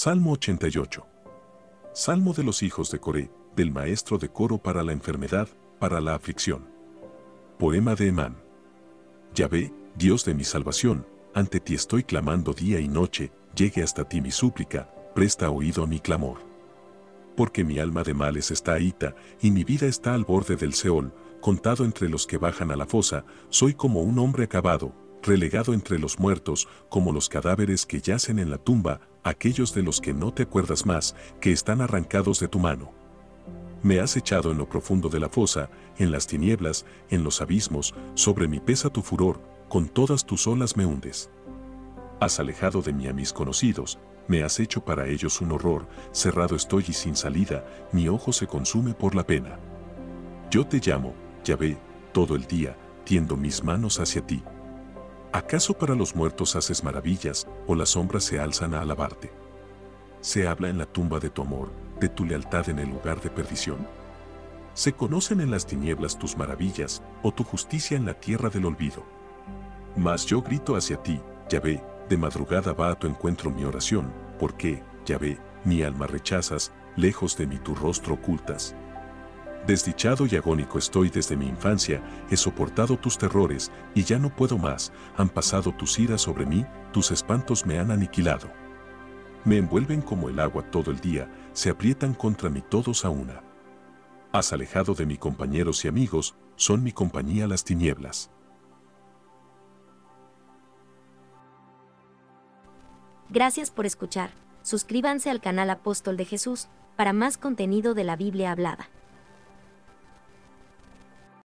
Salmo 88. Salmo de los hijos de Coré, del maestro de coro para la enfermedad, para la aflicción. Poema de Emán. Yahvé, Dios de mi salvación, ante ti estoy clamando día y noche, llegue hasta ti mi súplica, presta oído a mi clamor. Porque mi alma de males está ahita, y mi vida está al borde del Seol, contado entre los que bajan a la fosa, soy como un hombre acabado, relegado entre los muertos, como los cadáveres que yacen en la tumba, aquellos de los que no te acuerdas más, que están arrancados de tu mano. Me has echado en lo profundo de la fosa, en las tinieblas, en los abismos, sobre mi pesa tu furor, con todas tus olas me hundes. Has alejado de mí a mis conocidos, me has hecho para ellos un horror, cerrado estoy y sin salida, mi ojo se consume por la pena. Yo te llamo, Yahvé, todo el día, tiendo mis manos hacia ti. ¿Acaso para los muertos haces maravillas, o las sombras se alzan a alabarte? Se habla en la tumba de tu amor, de tu lealtad en el lugar de perdición. Se conocen en las tinieblas tus maravillas, o tu justicia en la tierra del olvido. Mas yo grito hacia ti, Yahvé, de madrugada va a tu encuentro mi oración, porque, Yahvé, mi alma rechazas, lejos de mí tu rostro ocultas. Desdichado y agónico estoy desde mi infancia, he soportado tus terrores, y ya no puedo más, han pasado tus iras sobre mí, tus espantos me han aniquilado. Me envuelven como el agua todo el día, se aprietan contra mí todos a una. Has alejado de mis compañeros y amigos, son mi compañía las tinieblas. Gracias por escuchar. Suscríbanse al canal Apóstol de Jesús para más contenido de la Biblia hablada.